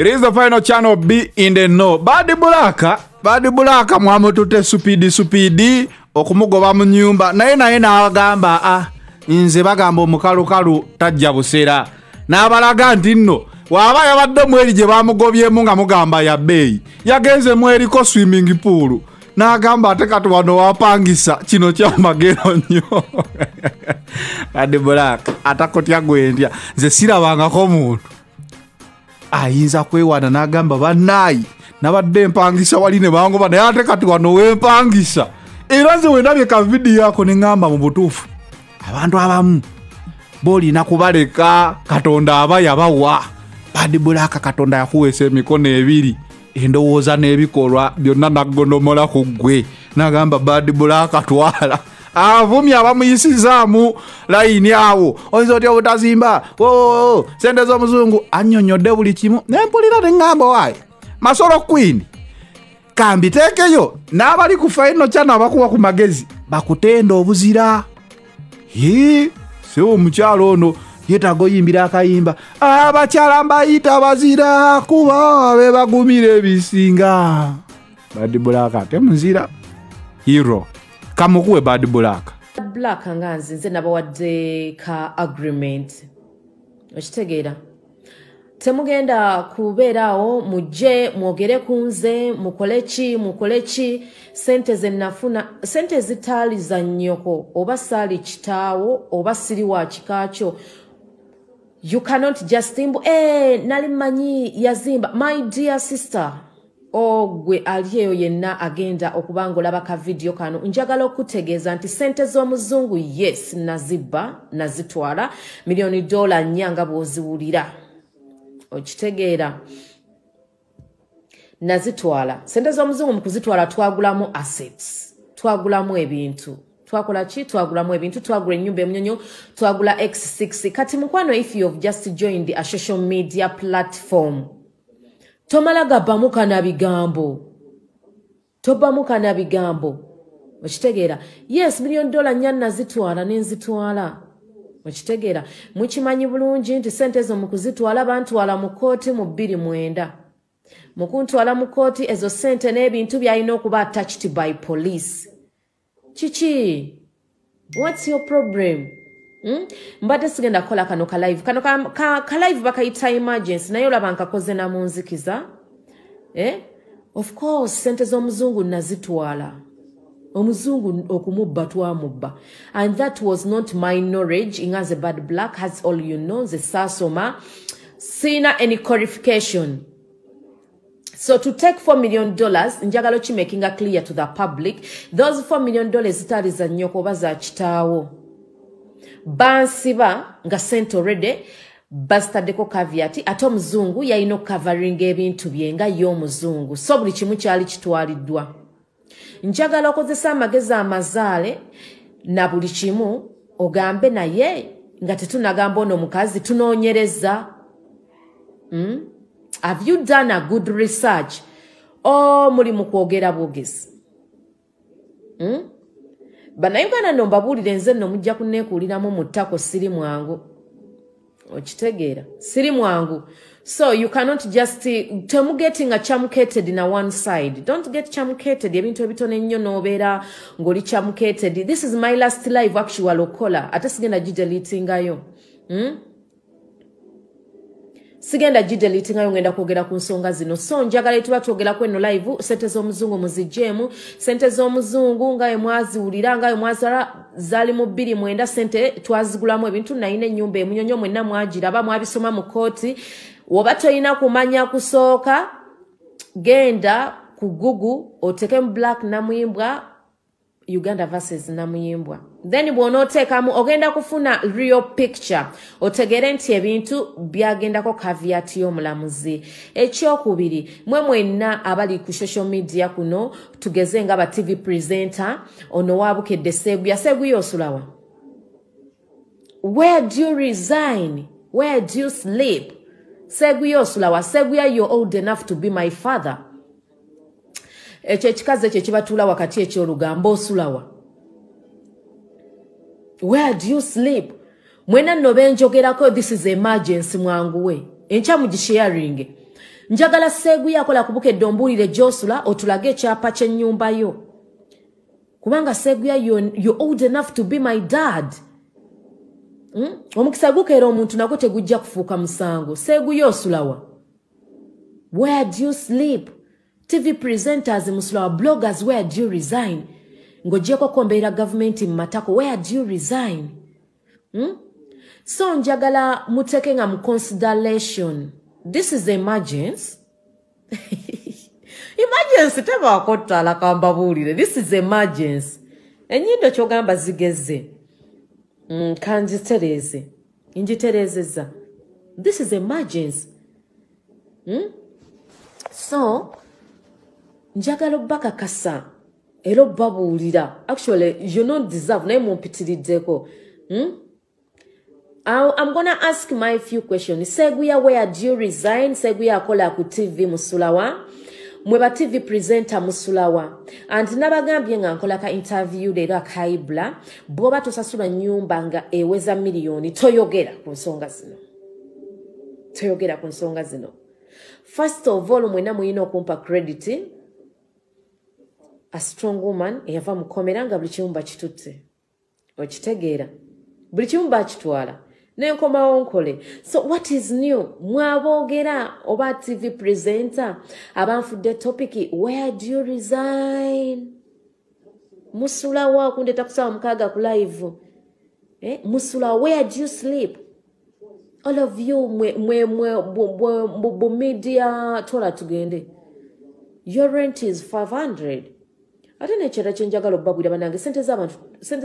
It is the final channel B in the know. Badi Bulaka, Badi Bulaka mwamutute supidi supidi okumugoba mu nyumba. Naye naye n'agamba ah nze bagamba omukalukalu tajja busera n'abalaga nti nno waaba yabadde mweri gye bamugobyemu nga mugamba ya bbeeyi yagenze mweriko swimming pool. N'agamba ate kati wano wapangisa kino kyamagero nnyo. Badi Bulaka atakotya gwendya. Nze sirabangako muntu ayinza kwewaana n'agamba bannaayi nabadde empangisa wali ne bangoba naye ate kati wano wempangisa. Era nze wendabye ka vidiyo ako ne ŋŋamba mu butuufu abantu abamu boolina kubaleka katonda aba yabawa. Badibulaaka katonda yakuweesa emikono ebiri endowooza n'ebikolwa byonna naggonomola ku ggwe nagamba badibulaaka twala avumye abamuyisizaamu layini awo. Oyinza otya obutazimba oo sente z'omuzungu annyonnyodde buli kimu. Nempulira neŋŋamba waayi. Masolo queen kambiteekeyo n'abali ku faino kyano abakuwa ku magezi bakutenda obuzira. Ye se omukyalo ono yetaaga oyimbira akayimba. Abakyala mbayita bazira kuba be bagumira ebisinga. Badi bulaka ate muzira hero kamukuwe badi bulaka black nga nze nze nabawadde ka agreement. Okitegeera temugenda kubeeraawo mujje mwogere ku nze mukole ki mukole ki? Sente zenafuna sente zitaali za nnyoko oba saali kitaawo oba siri wa kikakyo you cannot just mbu e nali mmanyi yazimba. My dear sister ogwe ali eyo yenna agenda okuba nga olaba ka vidiyo kano. Njagala okutegeeza nti sente z'omuzungu yes nazibba nazitwala miliyoni dola nnya nga bw'oziwulira. Okitegeera. Nazitwala. Sente z'omuzungu mu kuzitwala twagulamu assets twagulamu ebintu. Twakola ki? Twagulamu ebintu twagula ennyumba emunyonyo twagula x6 kati mukwano if you have just joined a social media platform tomala gabbamu kana bigambo. Tobbamu kana bigambo. Okitegeera yes miliyoni dola nnya nazitwala nenzitwala. Okitegeera mukimanyi bulungi nti sente ezo mu kuzitwala bantwala mu kooti mu bbiri mwenda mu kuntwala mu kooti ezo sente n'ebintu byalina okuba attached by police. Kiki? Whats your problem? Mbadde sigenda kukola kano kalive kano kalive ka, ka bakayita emergency naye olaba nkakoze namunzikiza eh? of course sente z'omuzungu nazitwala. Omuzungu okumubba twamubba. And that was not my knowledge. Ingaze bad black has all you know nze saasoma siina any qualification. So to take 4 million dollars njagala okimakinga clear to the public those 4 million dollars zitaali za nnyoko oba za kitaawo bansiba nga sente already bazitaddeko kavyati ate omuzungu yalina okukavaringa ebintu bye nga ye omuzungu. So buli kimu kyali kitwaliddwa. Njagala okozesa amagezi amazaale na buli kimu ogambe naye nga tetunagamba ono omukazi tunoonyereza. Mm? have you done a good research? O muli mu kwogera bwogezi. Mm? Bannayuganda nno mbabuulire nze nno mujja kuneekuuliramu mu ttako siri mwangu. Okitegeera. Siri mwangu. So you cannot just temugetinga chamucated na one side. Don't get chamucated ebintu ebitono ennyo n'obeera ng'oli chamucated this is my last live actual okola ate sigenda gidelitingayo hmm? Sigenda gidelitingayo ngenda kwogera ku nsonga zino. So njagala etuba twogerako eno live sente z'omuzungu muzigjeemu sente z'omuzungu nga emwaziwulira nga emwazala zaali mu bbiri mwenda sente twazigulamu ebintu nayina ennyumba emunyonyo mwenna mwagiraba mwabisoma mu kooti. Woba tolina kumanya kusooka genda ku gugu otekemu black namuyimbwa uganda verses namuyimbwa then bw'onooteekamu ogenda kufuna real picture otegere nti ebintu byagendako kavyati y'omulamuzi. Ekyokubiri mwe mwenna abali ku social media kuno tugeze nga ba tv presenter ono waabukedde seeguya seeguya osulawa? Where do you resign? Where do you sleep? Seeguya osulawa? Seeguya you're old enough to be my father. Ekyo ekikazi ekyo ekibatuula wakati ekyolugambo osulawa where do you sleep? Mwena nno benjogerako this is emergency mwanguwe. Enkya mugisharinge njagala seeguya akola kubukedde ombuulire gyosula otulage ekyapa ky'ennyumba yo. Kubanga seeguya you old enough to be my dad. Hmm? omukisa gukeera omuntu nagwo tegujja kufuuka musango. Seeguya osulawa where do you sleep? Tv presenters musulawa bloggers where do you resign ng'ogyeko kombeera gavumenti mu matako where do you resign? Hmm? so njagala muteeke nga mu consideration this is emergency emergency tebaako ttaala kambabuulire this is emergency enyindo kyogamba zigeze. Mm, kanjitereeze njitereezezza this is emergency hmm? so njagala obbakakasa era obbabuulira actually you not deserve naye mumpitiriddeko hmm? I'm gonna ask my few questions. Seguya, where do you resign? Seguya akola ku TV Musulawa. Mweba TV presenter Musulawa. And nabagambye nga nkola ka interview leero akaibula. Bwoba tosasula nyumba nga eweza miliyoni toyogera ku nsonga zino. Toyogera ku nsonga zino. First of all, mwena muyina okumpa credit. A strong woman eyava mukomera nga buli kimu bakitutte. Okitegeera. Buli kimu bakitwala. nenkomawo nkole so what is new mwaboogera oba tv presenter abanfudde topic where do you resign musulawa kundeta kusaba mukaaga ku live eh? musula where do you sleep all of you bumedia tola tugende your rent is 500 ate nekyera kyenjagala obbabwira banange sente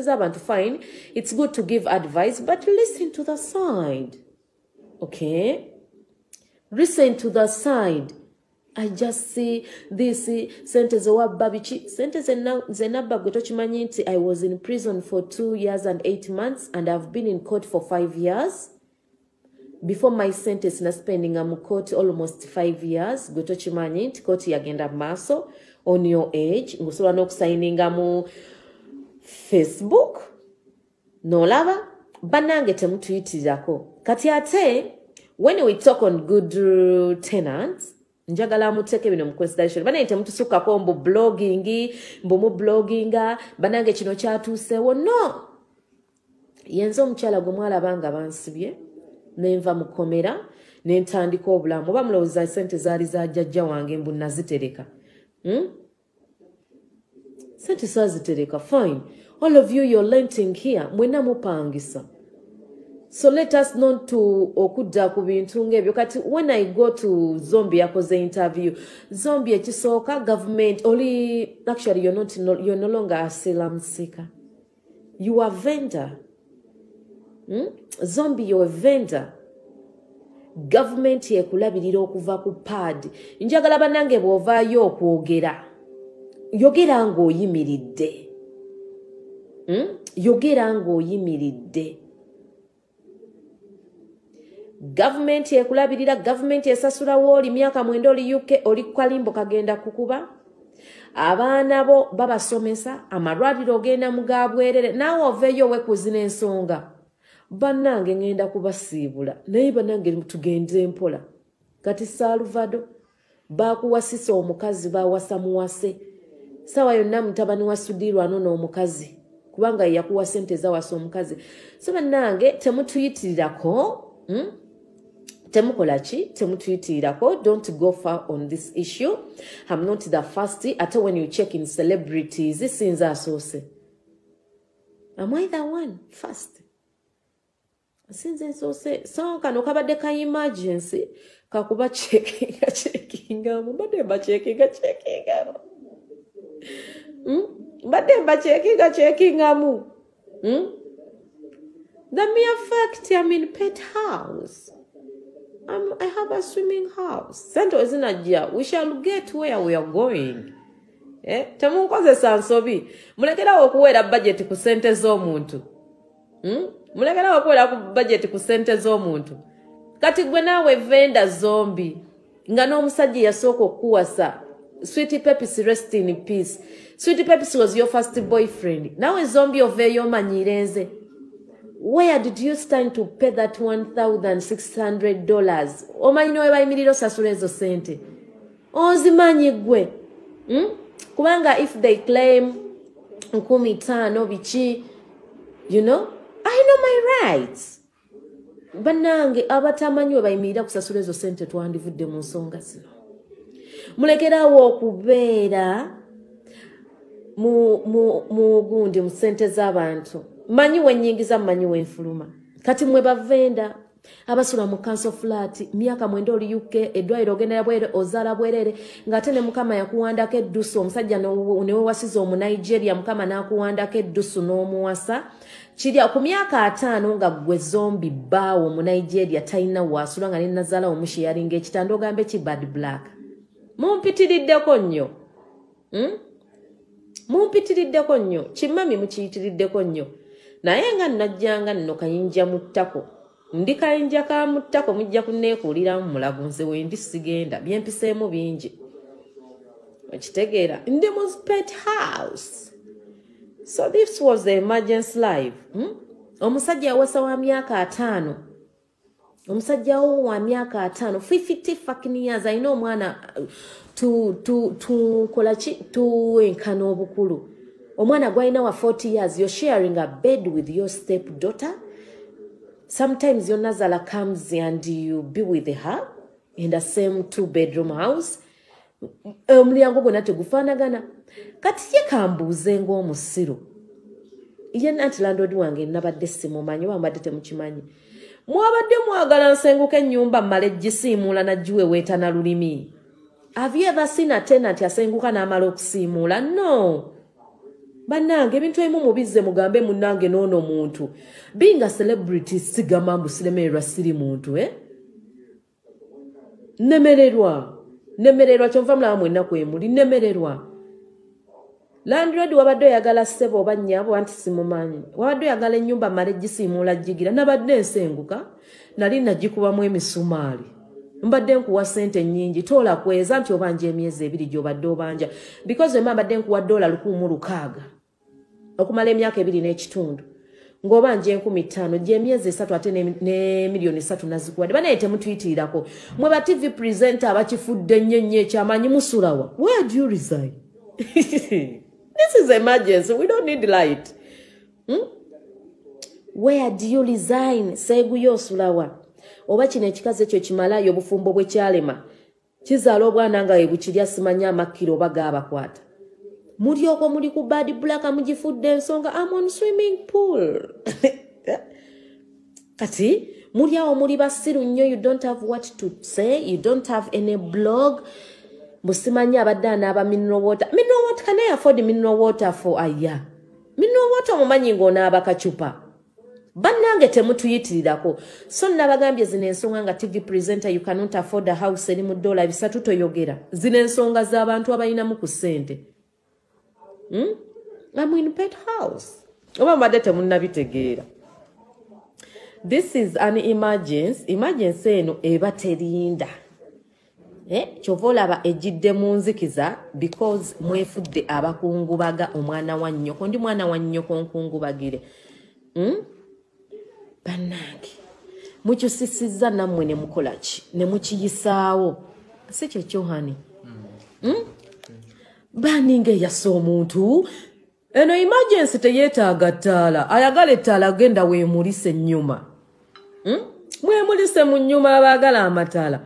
z'abantu fine it's good to give advice but listen to the side okay? Listen to the side i just see this sente zewabba biki? Sente zenabba gwe tokimanyi nti i was in prison for two years and eight months and i've been in court for five years. Before my sentence naspendinga mu court almost five years gwe tokimanyi nti court yagenda mu maaso on your age ngosobola n'okusayininga mu facebook nolaba bannange temutuyitirirako. Kati ate when we talk on good tenants njagala muteeke bino mu consideration. Banaye temutusukkako mbu blogging mbu mu blogginga bannange kino kyatuuseewo. No! Yenze omukyala gwe mwalaba nga bansibye nenva mukomera nentandika obulamu. Oba mulowooza sente zaali za jjajja wange mbu nazitereka Hmm? sente sazitereka fine. All of you you're lenting here. Mwena mupangisa. So let us not to okudda ku bintu ngaebyo kati when i go to zombi yakoze interview zombi ekisooka government oli actually you're, not, you're no longer a asylum seeker you are a vendor. Hmm? zombi you're a vendor gavumenti ekulabirira okuva ku paadi njagala bannange bw'ovaayo okwogera yogera ng'oyimiridde. Hmm? yogera ng'oyimiridde. Gavumenti ekulabirira gavumenti esasulawo oli myaka mwenda oli uk oli kalimbo kagenda kukuba. Abaana bo babasomesa amalwaliro ogenda mugabwerere naawe oveeyo owekuzina ensonga bannange ŋŋenda kubasiibula naye bannange tugende mpola. Kati saaluvado baakuwasisa omukazi baawasa muwase. Saawa yonna mutabani wa sudirwano n'omukazi kubanga yakuwa sente zawasa omukazi. So bannange temutuyitirirako hmm? temukola ki? Temutuyitirirako don't go far on this issue. Am not the first ate when you check in celebrities sinza asoose. Am i the one? First sinze nsoose so kano kabadde ka emergency kakuba cekinga cekingamu mbadde mbacekinga cekingamu mbadde mbacekinga cekingamu the mere fact i'm in pet house. I'm, i have a swimming house. Sente ezinajja we shall get where we are going. Eh? temunkozesa nsobi. Mulekerawo okuweera budget ku sente z'omuntu. Hmm? Mulekerawo okuwera ku budget ku sente z'omuntu. Kati gwe naawe venda zombi nga n'omusajja yasooka okukuwasa sweet pepis rest in peace. Sweet pepis was your first boyfriend. Naawe zombi oveeyo omanyire nze. Where did you stand to pay that 1600 dollars? Omanyi ne webayimirira osasula ezo sente? Ozimanyi gwe hmm? kubanga if they claim nkumi tano biki you know i know my rights. Bannange abatamanyi we bayimirira kusasula ezo sente twandivudde mu nsonga zino. Mulekerawo okubeera mu gundi mu sente z'abantu. Manyi wenyingiza mumanyi wenfuluma. Kati mwe bavenda abasula mu kanso flat myaka mwenda oli uk eddwaliro ogendera bwere ozaala bwerere ngaate ne mukama yakuwandako eddusu omusajja newewasiza omunigeria mukama nakuwandako eddusu n'omuwasa. Kirya ku myaka ataano nga gwe zombi bbaawo omunigeria talina wasula nga nenazaala omushiyalinga ekitanda ogambe ki bad black? Mumpitiriddeko nnyo. Hmm? mumpitiriddeko nnyo. Kimami mukiyitiriddeko nnyo. Naye nga najjanga nno kayinja mu ttako ndi kayinja ka mu ttako mujja kuneekuuliramu mulago nze wendi sigenda byempiseemu bingi. Okitegeera ndi mu spet house. So this was the emergency life hmm? omusajja yawasa wa myaka ataano. Omusajja wo wa myaka ataano fifty fucking years alina omwana tukolaki tuwenkana obukulu. Omwana gwalina wa 40 years you're sharing a bed with your step daughter sometimes your nazala comes and you be with her in the same two bedroom house. Omulyango gwonna tegufaanagana. Kati ye kambuuze ngaomusiru ye nanti landodi wange nabadde simumanyi wambadde temukimanyi. Mwabadde mwagala nsenguka ennyumba mmala egisiimuula nagiweweetana lulimi. Have you ever seen a tenant asenguka n'amala okusiimuula no bannange ebintu ebimu mubizze mugambe munnange n'ono muntu. Binga celebrity sigamba mbu siremererwa siri muntu e nemererwa. Nemererwa kyonva mulaba mwennaku emuli nemererwa. Landred wabadde oyagala ssebo oba nnyabo anti simumanyi. Wabadde oyagala ennyumba mala egisiimuula gigira nabadde ensenguka nali nagikubamu emisumaali. Mbadde nkuwa sente nyingi tola kweza nti obanja emyezi ebiri gyobadde obanja. Because ema mbadde nkuwa dola lukumu lukaaga okumala emyaka ebiri n'ekitundu. Ng'obanja enkumi ttaano gyemyezi esatu ate ne miliyoni esatu nazikuwadde banaye temutuyitirirako mwe ba tv presenter abakifudde nnyo nnyo ekyamanyi musulawa where do you resign this is emergency. We don't need light. Hmm? where do you resign seeguyo osulawa oba kino ekikazi ekyo kimalayo obufumbo bwe kyalema. Kizaala obwana nga we bukirya simanya amakkiro oba gaabakwata muli okwo muli ku bad blacka mugifudde ensonga amon swimming pool. Kati muli awo muli basiru nnyo you don't have what to say you don't have any blog. Musimanya abadde anaaba mineral water. Mineral water can i afford mineral water for a year? Mineral water omumanyi ng'onaaba kacupa. Bannange temutuyitirirako. So nabagambye zino ensonga nga tv presenter you cannot afford a house eri mu dola bisatu toyogera. Zino ensonga z'abantu abalinamu ku ssente hmm? amin pet house oba mbadde temunnabitegeera. This is an emergency. Emergency eno eba terinda. Eh? kyova olaba ejjidde mu nzikiza because mwefudde abakungubaga omwana wa nnyoko. Ndi mwana wa nnyoko nkungubagire. Hmm? bannange mukyusisizza nammwe ne mukola ki? Ne mukiyisaawo. Si kyekyohani hmm? Baninga eyasa omuntu? Eno emergency teyeetaaga ttaala. Ayagala ettaala genda weemulisa ennyuma hmm? mwemulise mu nnyuma abaagala amataala.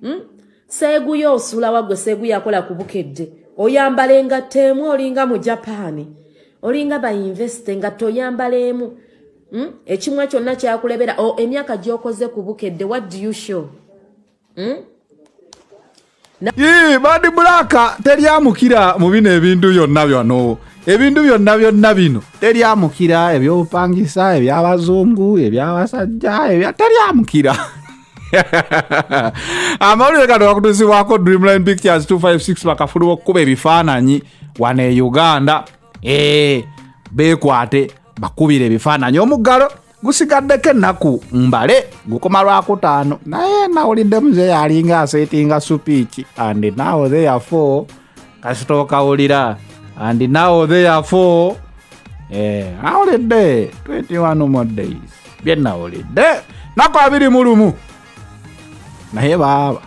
Hmm? seeguyo osulawa gwe seeguyo akola ku bukedde. Oyambala engatta emu olinga mu japaani olinga bainvesite engatta oyambala emu. Hmm? ekimwa kyonna kyakulebera. Emyaka gyokoze ku bukedde what do you show? Badi bulaka teryamukira mu bino ebintu byonna byano. Ebintu byonna byonna bino. Teryamukira ebyobupangisa ebyabazungu ebyabasajja teryamukira amawulire gano gakutuusibwako dreamline pictures 256 bakafuluba okukuba ebifaananyi. Wano e uganda. Ee beekwate bakubira ebifaananyi. Omuggalo gusigaddeko ennaku mbale gukoma lwakutaano naye nawulidde muzeeyo alinga aseetinga supiiki andi nawo theyafo kasitookawulira andi nawo theyafo Eh, awulidde 21 more days byenawulidde naku abiri mu lumu naye baaba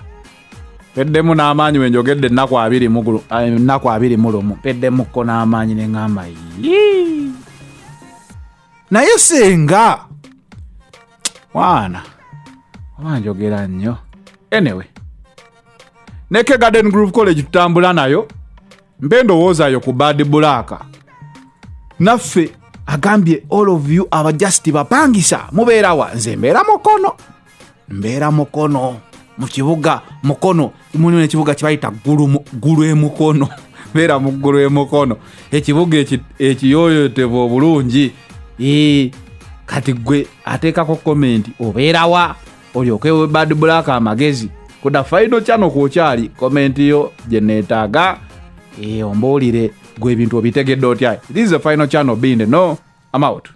peddemu n'amaanyi wenjogedde mu gulu- eh, ennaku abiri mu lumu peddemukko n'amaanyi ne ŋŋamba "Yii." naye senga mwana. Oba njogera nnyo. Anyway. Neke garden groove college tutambula nayo. Mpe ndowoozayo ku bad bulaka naffe agambye all of you abajasti bapangisa mubeerawa nze mbeera mukono. Mbeera mukono. Mu kibuga mukono. Mulimu nekibuga kibayita gulu gulu emukono mbeera mu ggulu emukono ekibuga eki- ekiyoyotevu obulungi kati gwe ateekako komenti obeerawa olyokewe bad black amagezi kuda final chano kwokyali komenti yo gye neetaaga ombuulire gwe ebintu obitegedde otya? This is the final channel binde no i'm out